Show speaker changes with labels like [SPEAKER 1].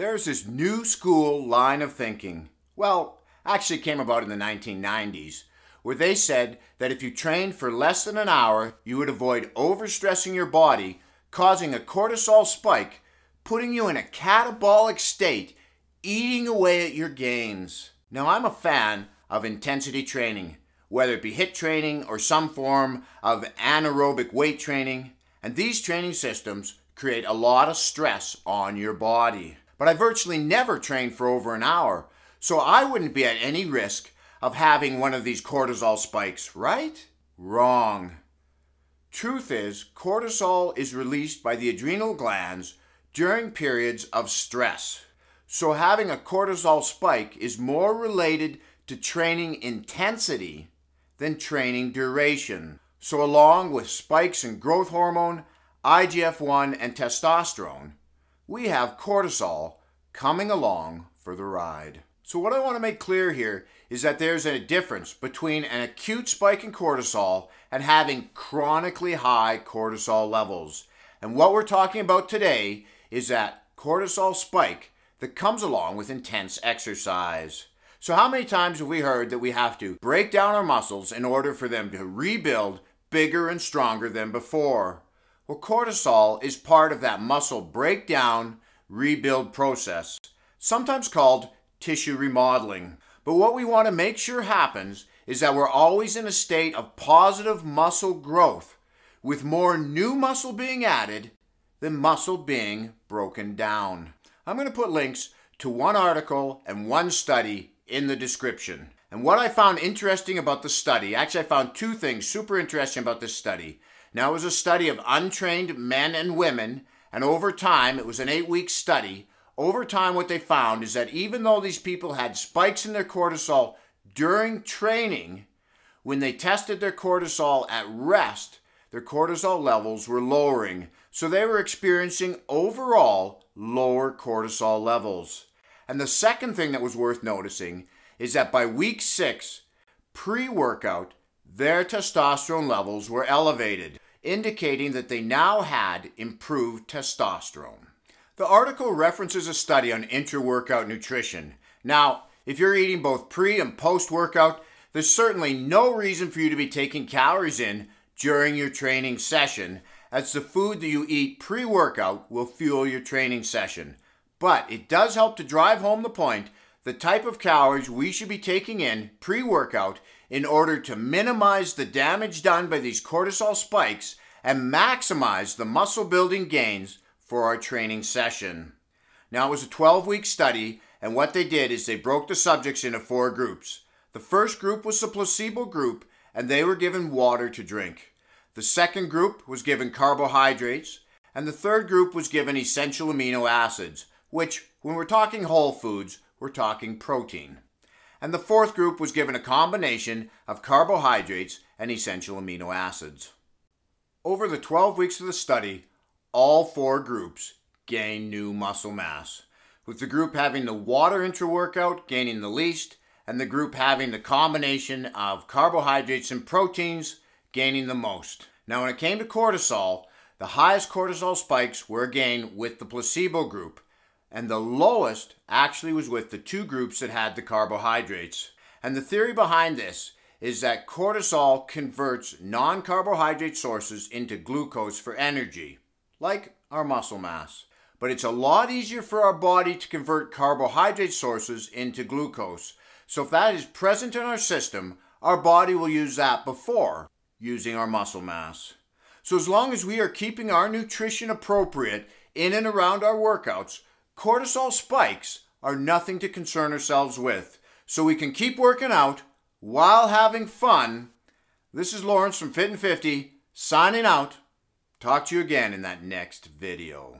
[SPEAKER 1] There's this new school line of thinking. Well, actually came about in the 1990s, where they said that if you trained for less than an hour, you would avoid overstressing your body, causing a cortisol spike, putting you in a catabolic state, eating away at your gains. Now, I'm a fan of intensity training, whether it be HIIT training or some form of anaerobic weight training, and these training systems create a lot of stress on your body. But I virtually never train for over an hour, so I wouldn't be at any risk of having one of these cortisol spikes, right? Wrong. Truth is, cortisol is released by the adrenal glands during periods of stress. So having a cortisol spike is more related to training intensity than training duration. So along with spikes in growth hormone, IGF-1 and testosterone, we have cortisol coming along for the ride. So what I want to make clear here is that there's a difference between an acute spike in cortisol and having chronically high cortisol levels. And what we're talking about today is that cortisol spike that comes along with intense exercise. So how many times have we heard that we have to break down our muscles in order for them to rebuild bigger and stronger than before? Well, cortisol is part of that muscle breakdown rebuild process, sometimes called tissue remodeling. But what we want to make sure happens is that we're always in a state of positive muscle growth, with more new muscle being added than muscle being broken down. I'm going to put links to one article and one study in the description. And what I found interesting about the study, actually, I found two things super interesting about this study. Now, it was a study of untrained men and women, and over time, it was an eight week study over time, what they found is that even though these people had spikes in their cortisol during training, when they tested their cortisol at rest, their cortisol levels were lowering. So they were experiencing overall lower cortisol levels. And the second thing that was worth noticing is that by week six, pre workout, their testosterone levels were elevated, indicating that they now had improved testosterone. The article references a study on intra workout nutrition. Now, if you're eating both pre and post workout, there's certainly no reason for you to be taking calories in during your training session, as the food that you eat pre workout will fuel your training session. But it does help to drive home the point the type of calories we should be taking in pre workout in order to minimize the damage done by these cortisol spikes and maximize the muscle building gains for our training session. Now, it was a 12 week study, and what they did is they broke the subjects into four groups. The first group was the placebo group, and they were given water to drink. The second group was given carbohydrates, and the third group was given essential amino acids, which, when we're talking whole foods, we're talking protein. And the fourth group was given a combination of carbohydrates and essential amino acids. Over the 12 weeks of the study, all four groups gained new muscle mass, with the group having the water intra workout gaining the least, and the group having the combination of carbohydrates and proteins gaining the most. Now, when it came to cortisol, the highest cortisol spikes were again with the placebo group, and the lowest actually was with the two groups that had the carbohydrates. And the theory behind this is that cortisol converts non carbohydrate sources into glucose for energy like our muscle mass. But it's a lot easier for our body to convert carbohydrate sources into glucose. So if that is present in our system, our body will use that before using our muscle mass. So as long as we are keeping our nutrition appropriate in and around our workouts, cortisol spikes are nothing to concern ourselves with. So we can keep working out while having fun. This is Lawrence from Fit and 50 signing out. Talk to you again in that next video.